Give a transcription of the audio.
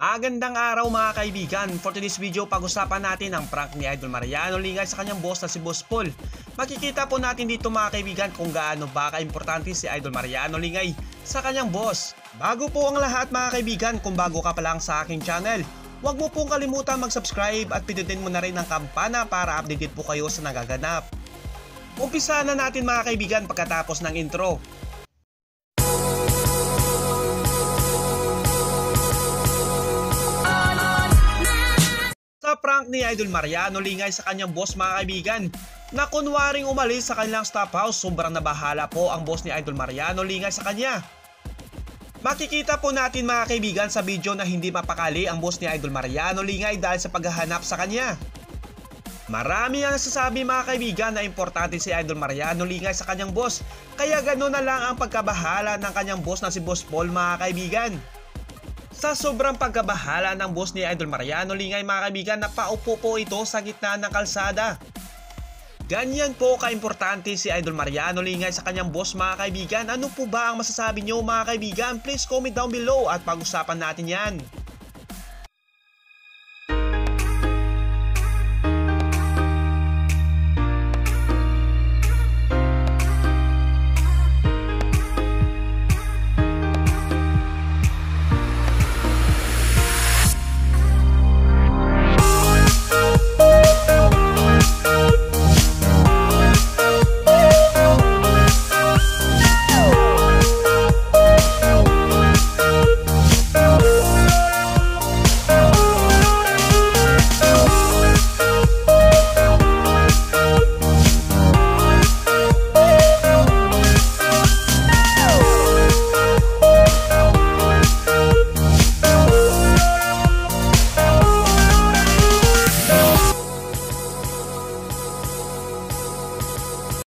Agandang araw mga kaibigan. For today's video, pag-usapan natin ang prank ni Idol Mariano Lingay sa kanyang boss na si Boss Paul. Makikita po natin dito mga kaibigan kung gaano ba ka-importante si Idol Mariano Lingay sa kanyang boss. Bago po ang lahat mga kaibigan, kung bago ka pa lang sa aking channel, huwag mo pong kalimutan mag-subscribe at pindutin mo na rin ang kampana para updated po kayo sa nagaganap. Umpisa na natin mga kaibigan pagkatapos ng intro. Prank ni Idol Mariano Lingay sa kanyang boss mga kaibigan na kunwaring umalis sa kanilang staff house sobrang nabahala po ang boss ni Idol Mariano Lingay sa kanya. Makikita po natin mga kaibigan sa video na hindi mapakali ang boss ni Idol Mariano Lingay dahil sa paghahanap sa kanya. Marami ang nasasabi mga kaibigan na importante si Idol Mariano Lingay sa kanyang boss kaya gano'n na lang ang pagkabahala ng kanyang boss na si Boss Paul mga kaibigan. Sa sobrang pagkabahala ng boss ni Idol Mariano Lingay mga kaibigan na paupo po ito sa gitna ng kalsada. Ganyan po kaimportante si Idol Mariano Lingay sa kanyang boss mga kaibigan. Ano po ba ang masasabi niyo mga kaibigan? Please comment down below at pag-usapan natin yan.